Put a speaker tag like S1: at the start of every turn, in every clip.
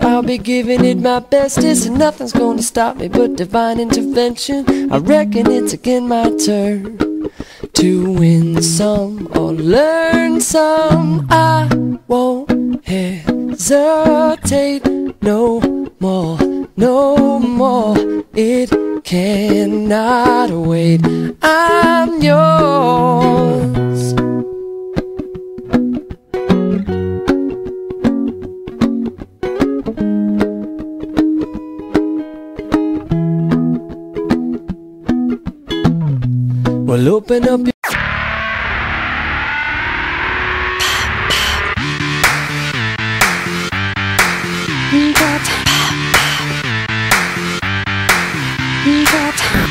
S1: I'll be giving it my bestest, and nothing's gonna stop me but divine intervention. I reckon it's again my turn to win some or learn some. I won't hesitate no more, no more. It cannot wait. Well, open up your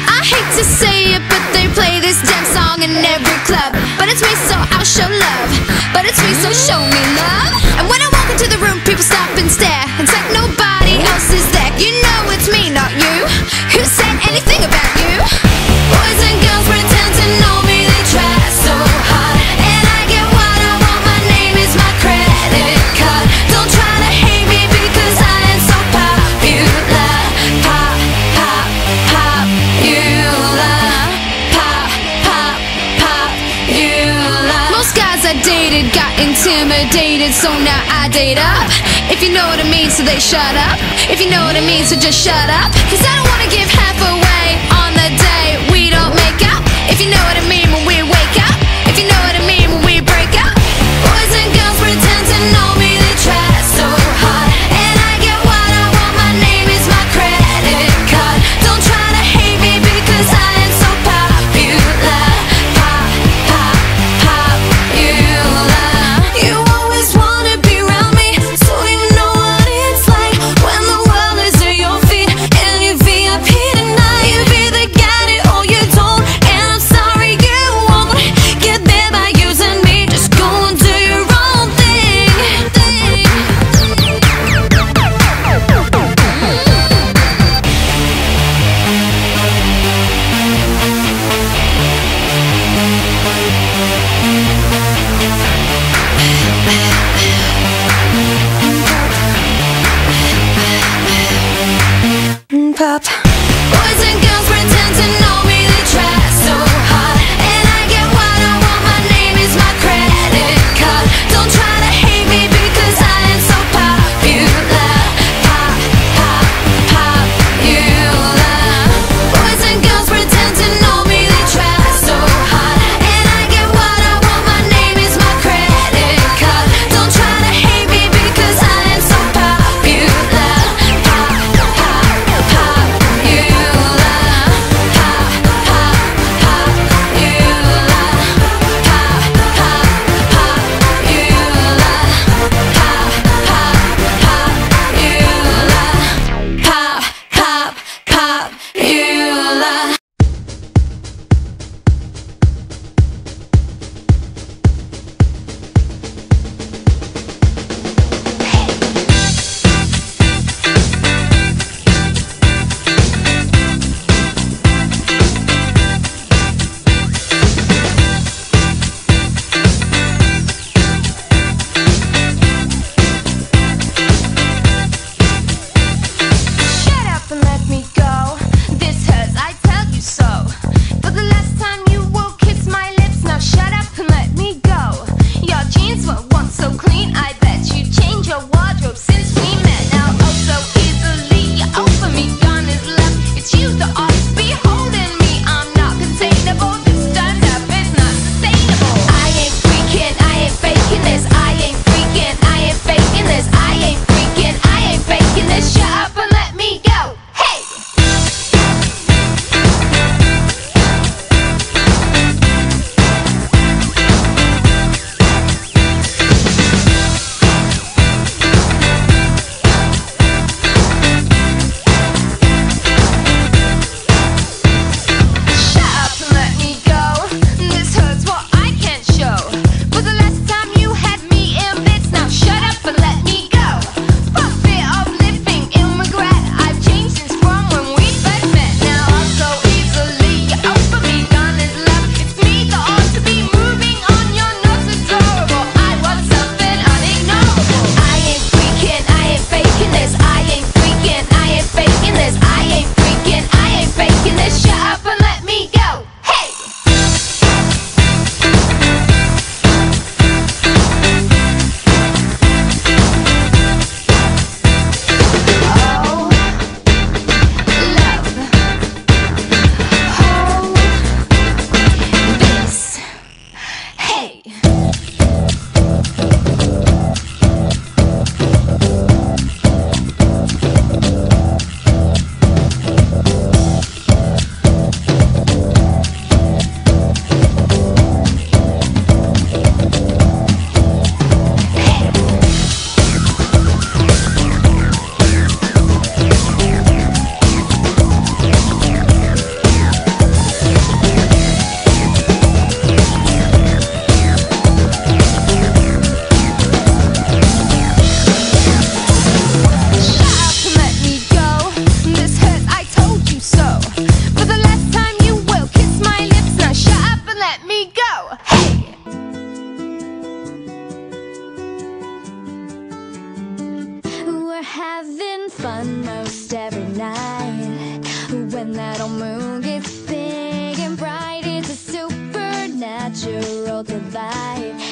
S2: I hate to say it, but they play this damn song in every club. But it's me, so I'll show love. But it's me, so show me love. And when I walk into the room, people stop and stare. Intimidated, so now I date up. If you know what I mean, so they shut up. If you know what I mean, so just shut up. Cause I don't wanna give half away on the day we don't make up. If you know what I mean pop. having fun most every night. When that old moon gets big and bright It's a supernatural delight.